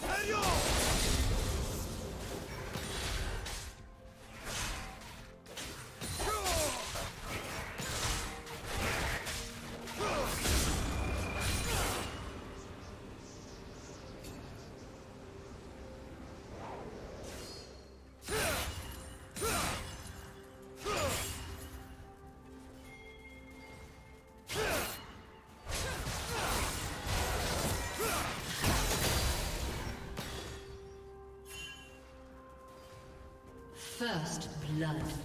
First blood.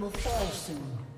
Will fall soon.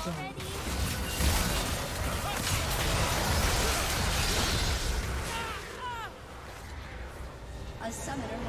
A summoner.